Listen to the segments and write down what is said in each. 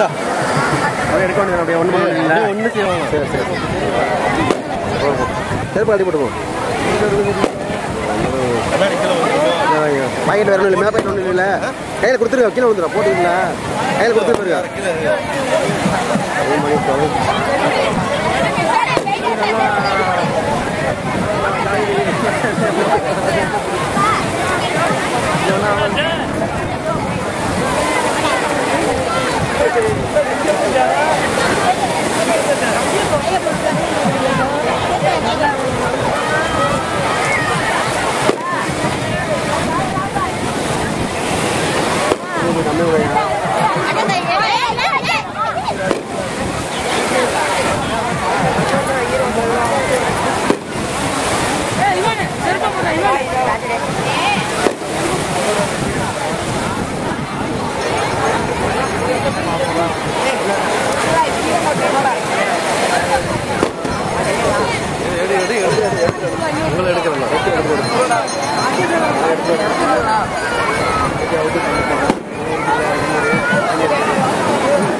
அப்படியே எடுக்க வேண்டியது அப்படியே ஒன்று பண்ணுவீங்களா ஒன்று செய்வாங்க சரி சரி. செருப்பு அடி போட்டு பாக்கெட் ஒன்றும் இல்லை மேப்பாக்கெட் ஒன்றும் இல்லை கையில் கொடுத்துருங்க கீழே வந்துடும் போட்டுங்களா கையில் போயிருங்க உங்களை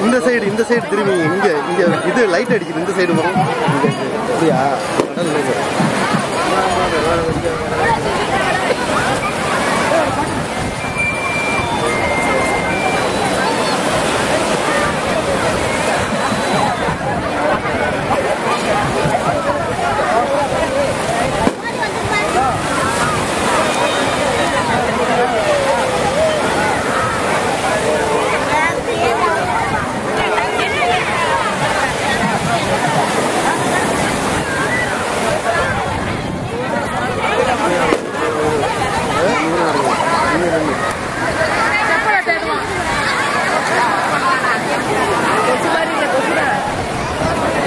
இந்த சைடு இந்த சைடு திரும்பி இங்க இங்க இது லைட் அடிக்குது இந்த சைடு வரும். அப்படியா அதான் இல்லை சார்.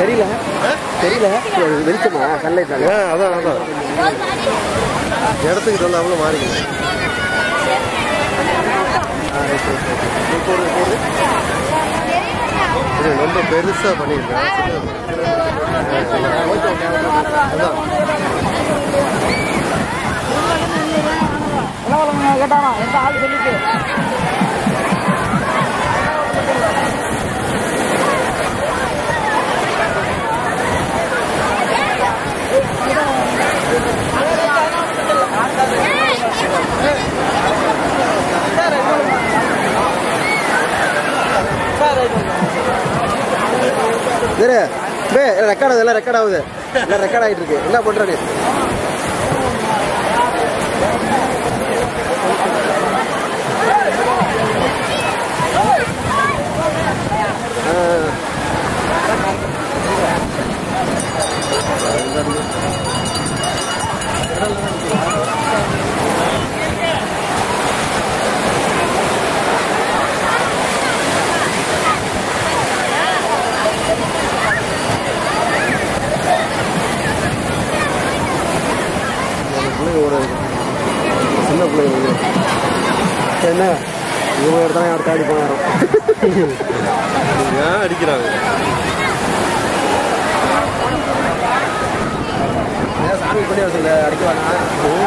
தெரியல. தெரியல. வெளிச்சமா? சன்லைட் அதான் அதான். இடத்துக்கு போடு. இது ரொம்ப பெருசா பண்ணியிருக்கேன் அதான். கேட்டானா எந்த ஆள் சொல்லிட்டு சரி பே ரெக்கார்ட் ஆகுது எல்லாம் ரெக்கார்ட் ஆகுது. எல்லாம் ரெக்கார்ட் ஆகிட்டு இருக்கு. என்ன பண்ற நீ? என்ன? இவங்க எடுத்தா அடுத்த அடி போனாரம் ஏன் அடிக்கிறாங்க? சாமி பண்ணி வச்சுங்க அடிக்க வேணாம்.